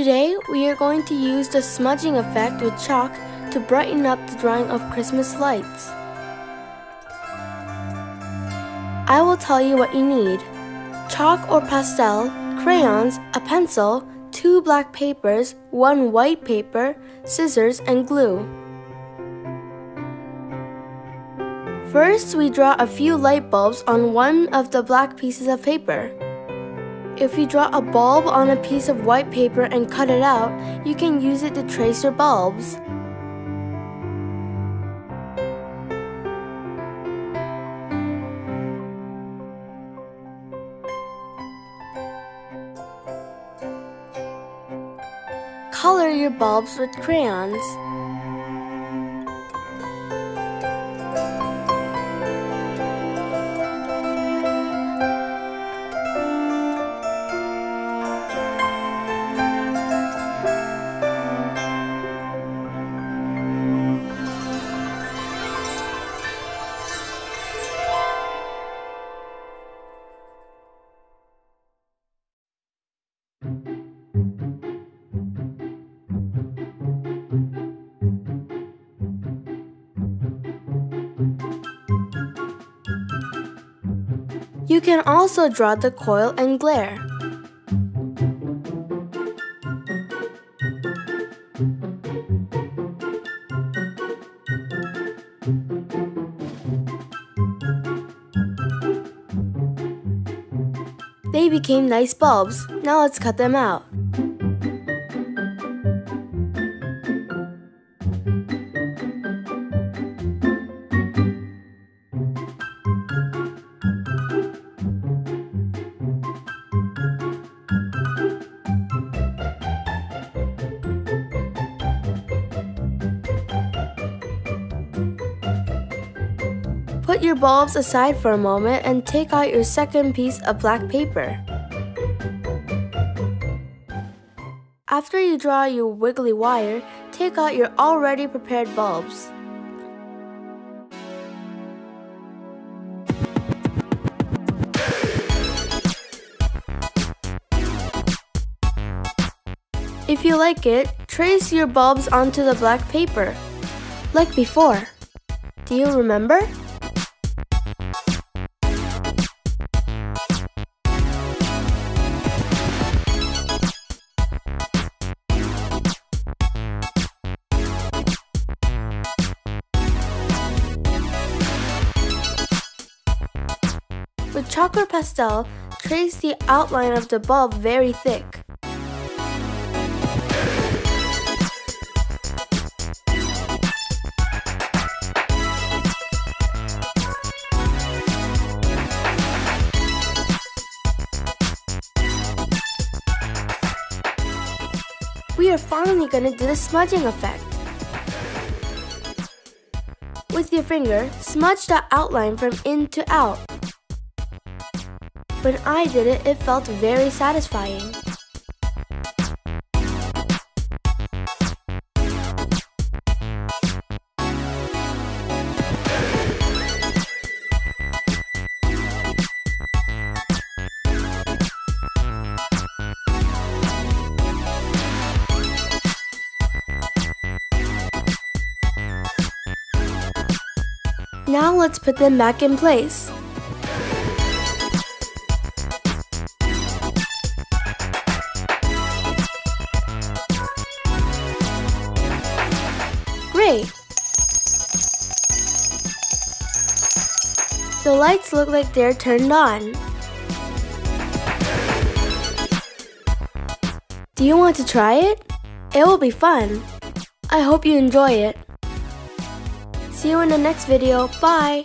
Today, we are going to use the smudging effect with chalk to brighten up the drawing of Christmas lights. I will tell you what you need. Chalk or pastel, crayons, a pencil, two black papers, one white paper, scissors, and glue. First, we draw a few light bulbs on one of the black pieces of paper. If you draw a bulb on a piece of white paper and cut it out, you can use it to trace your bulbs. Color your bulbs with crayons. You can also draw the coil and glare. They became nice bulbs. Now let's cut them out. Put your bulbs aside for a moment and take out your second piece of black paper. After you draw your wiggly wire, take out your already prepared bulbs. If you like it, trace your bulbs onto the black paper, like before. Do you remember? With chalk or pastel, trace the outline of the bulb very thick. We are finally gonna do the smudging effect. With your finger, smudge the outline from in to out. When I did it, it felt very satisfying. Now let's put them back in place. The lights look like they're turned on. Do you want to try it? It will be fun. I hope you enjoy it. See you in the next video. Bye!